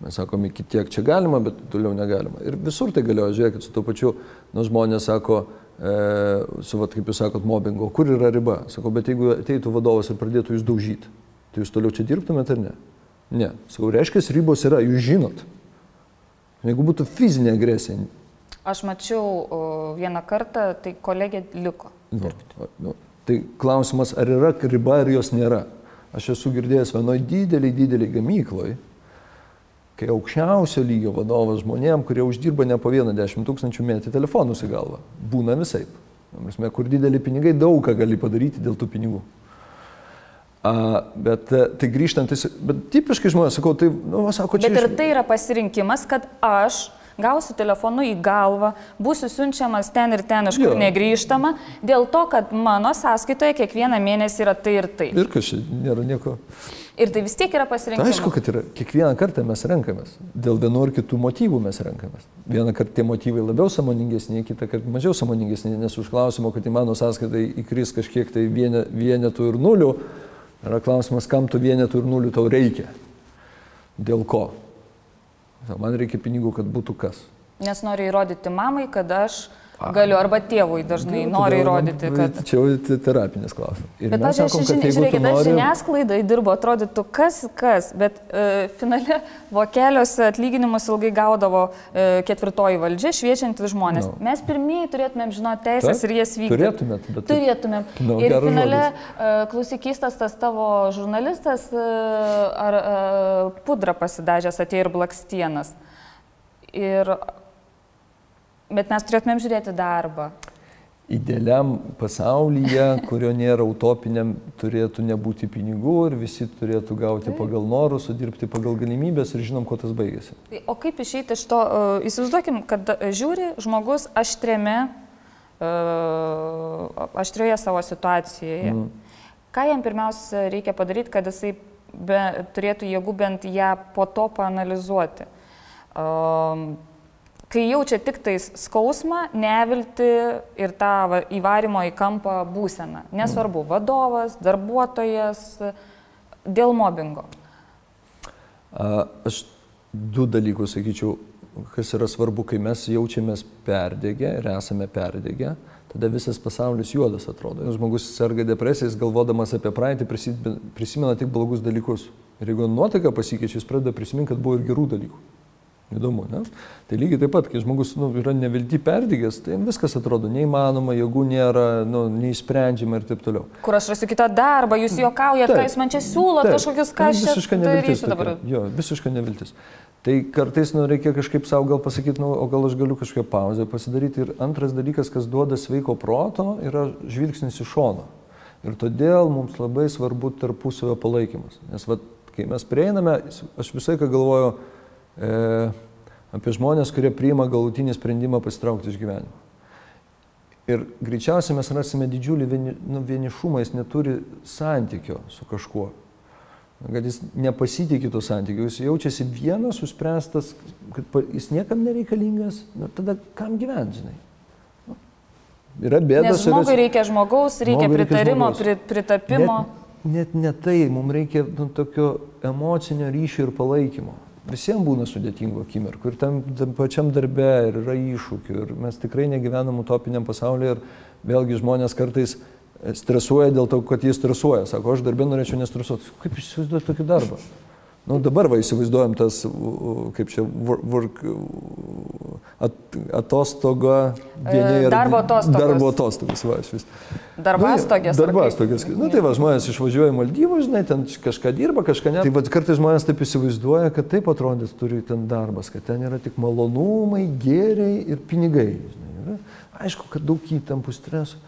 Mes sakome, iki tiek čia galima, bet toliau negalima. Ir visur tai galioja, žiūrėkit, su to pačiu, nu, žmonės sako, e, su, vat, kaip jūs sakot, mobbingo, kur yra riba? Sakau, bet jeigu ateitų vadovas ir pradėtų jūs daužyti, tai jūs toliau čia dirbtumėte ar ne? Ne. Sakau, reiškia, ribos yra, jūs žinot. Jeigu būtų fizinė agresija, aš mačiau vieną kartą, tai kolegė liko. Nu, nu, tai klausimas, ar yra riba, ar jos nėra. Aš esu girdėjęs vienoje dideliai, dideliai gamykloje, kai aukščiausio lygio vadovas žmonėm, kurie uždirba ne po vieną dešimt tūkstančių mėtį telefonus į galvą. Būna visai. Kur dideli pinigai, daug ką gali padaryti dėl tų pinigų. A, bet e, tai grįžtantis, bet tipiškai žmonės, sakau, tai, nu, sako, čia... Bet ir iš- tai yra pasirinkimas, kad aš gausiu telefonu į galvą, būsiu siunčiamas ten ir ten, iš kur negrįžtama, dėl to, kad mano sąskaitoje kiekvieną mėnesį yra tai ir tai. Ir čia nėra nieko. Ir tai vis tiek yra Tai pasirinkimas. aišku, kad yra, kiekvieną kartą mes renkamės. Dėl vienų ar kitų motyvų mes renkamės. Vieną kartą tie motyvai labiau samoningesni, kitą kartą mažiau samoningesni, nes už klausimo, kad į mano sąskaitą įkris kažkiek tai vienetų ir nulių, yra klausimas, kam tų vienetų ir nulių tau reikia. Dėl ko? Man reikia pinigų, kad būtų kas. Nes noriu įrodyti mamai, kad aš galiu, arba tėvui dažnai Nu, noriu todėl, įrodyti, nu, kad... Čia jau te- terapinis klausimas. Ir Bet aš sakom, kad žiūrėkit, nori... žiniasklaidai dirbu, atrodytų kas, kas, bet e, finale vokeliuose atlyginimus ilgai gaudavo e, ketvirtoji valdžia, šviečiantys žmonės. Nu. Mes pirmieji turėtumėm žinoti teisės Taip, ir jas vykdyti. turėtumėt, bet tai- Turėtumėm. Nu, ir finale e, klausykystas tas tavo žurnalistas e, ar e, pudra pasidažęs atėjo ir blakstienas. Ir... Bet mes turėtumėm žiūrėti darbą. Idealiam pasaulyje, kurio nėra utopiniam, turėtų nebūti pinigų ir visi turėtų gauti pagal norus, o dirbti pagal galimybės ir žinom, kuo tas baigėsi. Tai O kaip išeiti iš to, uh, įsivaizduokim, kad uh, žiūri žmogus aštriame, uh, aštrioje savo situacijoje. Mm. Ką jam pirmiausia reikia padaryti, kad jisai be, turėtų jėgų bent ją po to panalizuoti? Um, kai jaučia tik tais skausmą, nevilti ir tą va, įvarimo į kampą būseną. Nesvarbu, vadovas, darbuotojas, dėl mobbingo. Aš du dalykus sakyčiau, kas yra svarbu, kai mes jaučiamės perdėgę ir esame perdėgę, tada visas pasaulis juodas atrodo. Jeigu žmogus serga depresijais, galvodamas apie praeitį, prisi- prisimena tik blogus dalykus. Ir jeigu nuotaika pasikeičia, jis pradeda prisiminti, kad buvo ir gerų dalykų. Įdomu, ne? Tai lygiai taip pat, kai žmogus nu, yra nevilti perdygęs, tai viskas atrodo neįmanoma, jėgų nėra, nu, neįsprendžiama ir taip toliau. Kur aš rasiu kitą darbą, jūs juokaujate, ką jūs man čia siūlo, Taip. kažkokius ką aš Nu, čia visiška neviltis. dabar. Jo, visiška neviltis. Tai kartais nu, reikia kažkaip savo gal pasakyti, nu, o gal aš galiu kažkokią pauzę pasidaryti. Ir antras dalykas, kas duoda sveiko proto, yra žvilgsnis iš šono. Ir todėl mums labai svarbu tarpusavio palaikymas. Nes vat, kai mes prieiname, aš visai ką galvoju e, apie žmonės, kurie priima galutinį sprendimą pasitraukti iš gyvenimo. Ir greičiausiai mes rasime didžiulį vieni, nu, vienišumą, jis neturi santykio su kažkuo. Kad jis nepasitikė to santykiu, jis jaučiasi vienas, suspręstas, kad jis niekam nereikalingas, nu, tada kam gyventi, žinai. Nu, Yra bėdas. Nes žmogui reikia žmogaus, reikia Žmogui reikia pritarimo, žmogaus. pri, pritapimo. Net, net ne tai, mums reikia nu, tokio emocinio ryšio ir palaikymo. Visiems būna sudėtingų akimirkų ir tam, tam pačiam darbe ir yra iššūkių ir mes tikrai negyvenam utopiniam pasaulyje ir vėlgi žmonės kartais e, stresuoja dėl to, kad jie stresuoja. Sako, aš darbę norėčiau nestresuoti. Kaip jūs įsivaizduojate tokį darbą? Nu, dabar va įsivaizduojam tas, kaip čia, work, at, atostoga, vieni E, ir- darbo atostogos. Darbo atostogos, va, aš vis. Darbastogės. ar Darbastogės. Na tai va, žmonės išvažiuoja į Maldyvus, žinai, ten kažką dirba, kažką ne. Tai va, kartais žmonės taip įsivaizduoja, kad taip atrodys turi ten darbas, kad ten yra tik malonumai, gėriai ir pinigai. Žinai, yra. Aišku, kad daug įtampų stresų.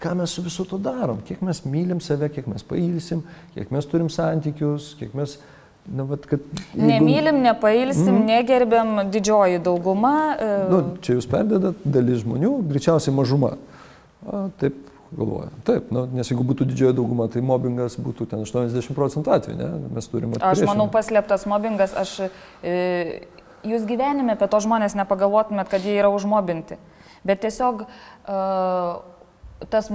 Ką mes su visu to darom? Kiek mes mylim save, kiek mes pailsim, kiek mes turim santykius, kiek mes... Na, vat, kad, jeigu- Nemylim, nepailsim, mm. negerbiam didžioji dauguma. e, Nu, čia jūs perdedat dalis žmonių, greičiausiai mažuma. A, taip galvoja. Taip, nu, nes jeigu būtų didžioji dauguma, tai mobbingas būtų ten 80 procentų atveju, ne? Mes turime... Aš manau, paslėptas mobbingas, aš, e, jūs gyvenime apie to žmonės nepagalvotumėt, kad jie yra užmobinti. Bet tiesiog e, tas,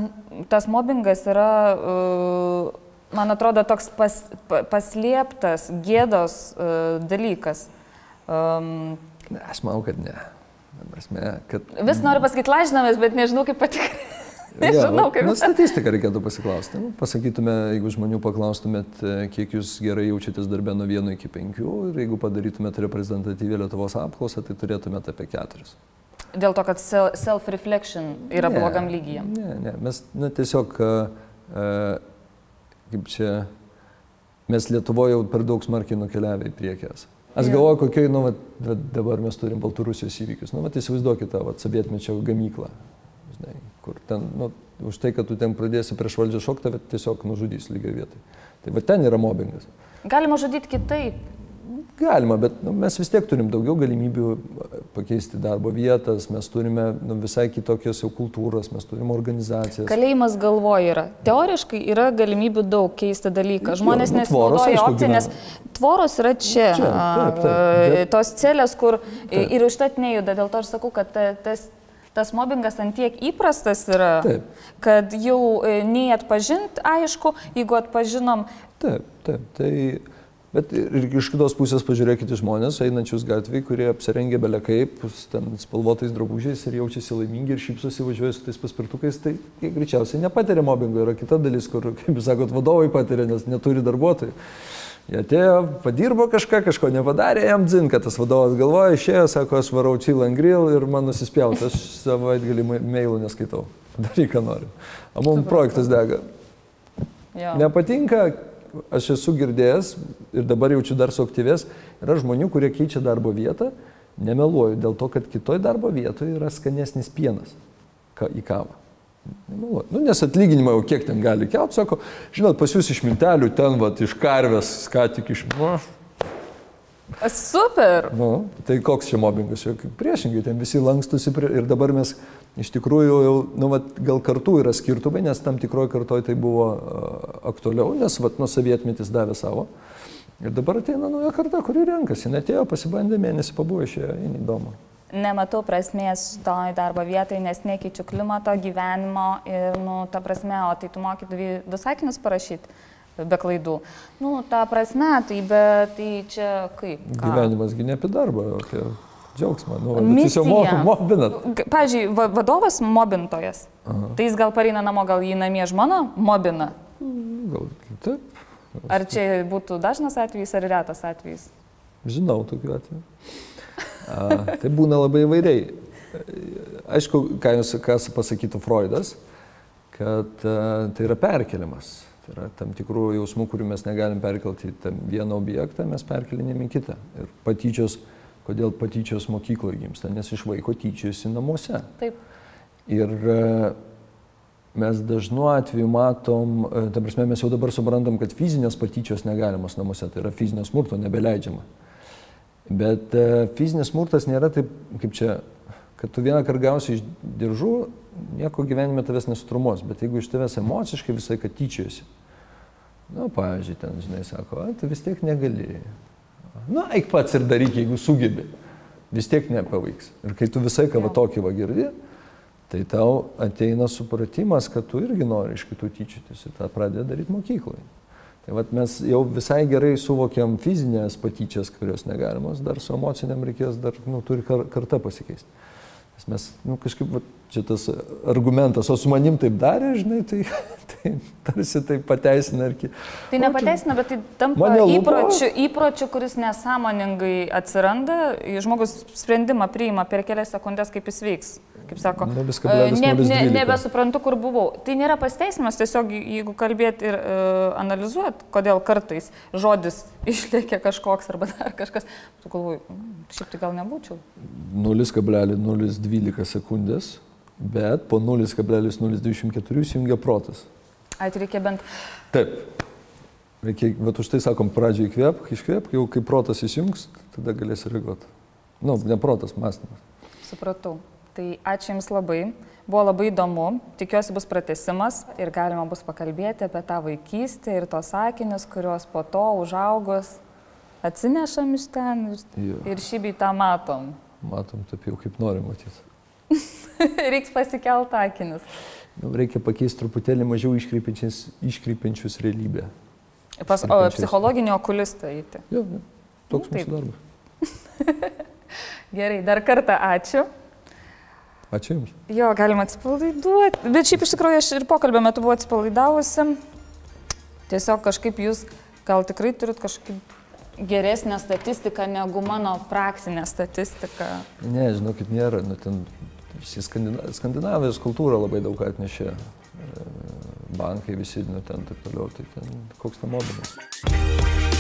tas mobbingas yra, e, man atrodo, toks pas, pa, paslėptas gėdos e, dalykas. Um, Ne, aš manau, kad ne. Prasme, kad... vis noriu pasakyti lažinamės, bet nežinau kaip patikrinti. (laughs) Nežinau, kaip. Nu, statistiką reikėtų pasiklausti. Nu, pasakytume, jeigu žmonių paklaustumėt, e, kiek jūs gerai jaučiatės darbę nuo 1 iki 5 ir jeigu padarytumėt reprezentatyvę Lietuvos apklausą, tai turėtumėt apie 4. Dėl to, kad sel- self-reflection yra Ne, blogam lygyje. Ne, ne, mes na, tiesiog, uh, kaip čia, mes Lietuvoje jau per daug smarkiai nukeliavę į priekį. esam. Aš galvoju, kokioj, nu, vat dabar mes turim Baltarusijos įvykius. Nu, vat įsivaizduokite tą, vat, sovietmečio gamyklą. Žinai, kur ten, nu, už tai, kad tu ten pradėsi prieš valdžią šoktą, bet tiesiog nužudys lygiai vietai. Tai va ten yra mobbingas. Galima žudyti kitaip. Galima, bet nu, mes vis tiek turim daugiau galimybių e, pakeisti darbo vietas, mes turime nu, visai kitokias jau kultūras, mes turime organizacijas. Kalėjimas galvoje yra. Teoriškai yra galimybių daug keisti dalyką. Žmonės nu, tvoros, nesinaudoja opcija, nes tvoros yra čia. Čia, taip, taip, bet- Tos celės, kur Taip. ir užtat nejuda. Dėl to aš sakau, kad ta- tas, tas mobbingas antiek įprastas yra, Taip. kad jau e, nei atpažint, aišku, jeigu atpažinom, Taip, taip. Tai, bet ir iš kitos pusės pažiūrėkite žmonės, einančius gatvėje, kurie apsirengia belia kaip, ten spalvotais drabužiais ir jaučiasi laimingi ir šypsosi važiuoja su tais paspirtukais, tai jie greičiausiai nepatiria mobbingo. Yra kita dalis, kur, kaip jūs sakot, vadovai patiria, nes neturi darbuotojų. Jie atėjo, padirbo kažką, kažko nepadarė, jam dzin, kad tas vadovas galvoja, išėjo, sako, aš varau chill and grill ir man nusispjauti, aš savaitgalį ma- mailų neskaitau. (laughs) Daryk, ką noriu. O mums projektas dega. jo. Nepatinka, aš esu girdėjęs ir dabar jaučiu dar suaktyvės, yra žmonių, kurie keičia darbo vietą, nemeluoju, dėl to, kad kitoj darbo vietoje yra skanesnis pienas ka, į kavą. Nemeluoju. Nu, nes atlyginimą jau kiek ten gali kelt, sako, žinot, pas jūs iš miltelių, ten, va, iš karvės, ką tik iš... Nu, Super. nu, tai koks čia mobbingas, kaip priešingai, ten visi lankstusi prie, ir dabar mes iš tikrųjų jau, nu, vat, gal kartų yra skirtumai, nes tam tikroji kartoj tai buvo uh, aktualiau, nes, vat, nu, sovietmetis davė savo. Ir dabar ateina nauja karta, kuri renkasi, netėjo, pasibandė mėnesį, pabuvo išėjo, įdomu. Nematau prasmės šitoj darbo vietai, nes nekeičiu klimato, gyvenimo ir, nu, ta prasme, o tai tu dvi, du sakinius parašyti be klaidų. Nu, ta prasme, tai bet tai čia kaip? ką? Gyvenimasgi ne apie darbą, apie džiaugsmą. Nu, tiesiog mo- mobinat. Pavyzdžiui, va, vadovas mobintojas. Aha. Tai jis gal pareina namo, gal jį namie žmona mobina. Gal taip, Ar čia būtų dažnas atvejis ar retas atvejis? žinau tokių atvejų. A, tai būna labai įvairiai. Aišku, ką jūs kas pasakytų Freudas, kad a, tai yra perkeliamas. Tai yra tam tikrų jausmų, kurių mes negalim perkelti į vieną objektą, mes perkelinėm į kitą. Ir patyčios, kodėl patyčios mokykloje gimsta, nes iš vaiko tyčiasi namuose. Taip. Ir e, mes dažnu atveju matom, e, ta prasme, mes jau dabar suprantam, kad fizinės patyčios negalimos namuose, tai yra fizinio smurto nebeleidžiama. Bet e, fizinis smurtas nėra taip, kaip čia, kad tu vieną kartą gausi iš diržų, nieko gyvenime tavęs nesutrumos, bet jeigu iš tavęs emociškai visai kad tyčiasi, na, pavyzdžiui, ten, žinai, sako, a, tu vis tiek negali. Na, eik pats ir daryk, jeigu sugebi. Vis tiek nepavyks. Ir kai tu visai Jo. tokį va girdi, Tai tau ateina supratimas, kad tu irgi nori iš kitų tyčiotis ir tą pradeda daryti mokykloje. Tai vat mes jau visai gerai suvokiam fizinės patyčias, kurios negalimos, dar su emociniam reikės, dar nu, turi kar, karta pasikeisti. Nes mes, nu, kažkaip, va, čia tas argumentas, o su manim taip darė, žinai, tai, (laughs) tai tarsi tai pateisina ir ki... Tai nepateisina, bet tai tampa įpročiu, įpročiu, kuris nesąmoningai atsiranda, žmogus sprendimą priima per kelias sekundės, kaip jis veiks. Kaip sako, 0,012. e, ne, ne, nebesuprantu, kur buvau. Tai nėra pasteisimas, tiesiog jeigu kalbėti ir uh, analizuoti, kodėl kartais žodis (laughs) išlėkia kažkoks arba dar kažkas, tu galvoji, "Mm, šiaip tai gal nebūčiau. 0,012 sekundės, bet po 0,024 įsijungia protas. Ai, tai reikia bent Taip. Reikia, bet už tai sakom, pradžioj įkvėpk, iškvėpk, jau kai protas įsijungs, tada galėsi reaguoti. Nu, ne protas, mąstymas. Supratau. Tai ačiū Jums labai. Buvo labai įdomu. Tikiuosi bus pratesimas ir galima bus pakalbėti apie tą vaikystę ir tos sakinius, kuriuos po to užaugus atsinešam iš ten ir, Jo. ir šį bei tą matom. Matom, taip jau kaip norim matyti. (laughs) Reiks pasikelt akinius. Reikia pakeisti truputėlį mažiau iškreipiančius, iškreipiančius realybę. Pas, o psichologinio okulistą įti. Jo, jo. Toks Nu, mūsų darbas. (laughs) Gerai, dar kartą ačiū. Ačiū Jums. Jo, galima atsipalaiduoti. Bet šiaip iš tikrųjų aš ir pokalbio metu buvau atsipalaidavusi. Tiesiog kažkaip jūs gal tikrai turit kažkaip geresnę statistiką negu mano praktinė statistika. Ne, žinokit, nėra. Nu, ten visi Skandina Skandinavijos kultūra labai daug atnešė. E, Bankai visi, nu ten taip toliau. Tai ten koks tam modelis.